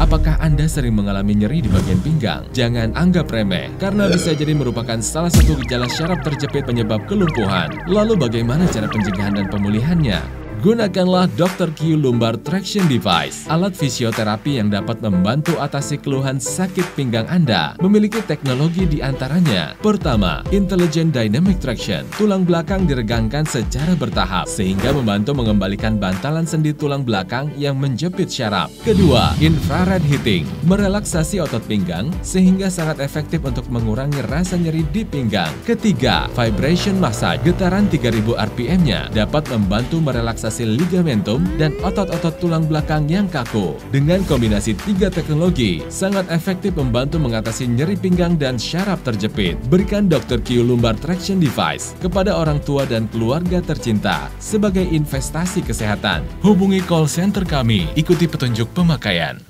Apakah Anda sering mengalami nyeri di bagian pinggang? Jangan anggap remeh, karena bisa jadi merupakan salah satu gejala syaraf terjepit penyebab kelumpuhan. Lalu bagaimana cara pencegahan dan pemulihannya? Gunakanlah Dr. Q Lumbar Traction Device, alat fisioterapi yang dapat membantu atasi keluhan sakit pinggang Anda. Memiliki teknologi di antaranya. Pertama, Intelligent Dynamic Traction. Tulang belakang diregangkan secara bertahap, sehingga membantu mengembalikan bantalan sendi tulang belakang yang menjepit syaraf. Kedua, Infrared Heating. Merelaksasi otot pinggang, sehingga sangat efektif untuk mengurangi rasa nyeri di pinggang. Ketiga, Vibration Massage. Getaran 3000 RPM-nya dapat membantu merelaksasi relaksasi ligamentum dan otot-otot tulang belakang yang kaku. Dengan kombinasi tiga teknologi, sangat efektif membantu mengatasi nyeri pinggang dan syaraf terjepit. Berikan Dr. Q Lumbar Traction Device kepada orang tua dan keluarga tercinta sebagai investasi kesehatan. Hubungi call center kami, ikuti petunjuk pemakaian.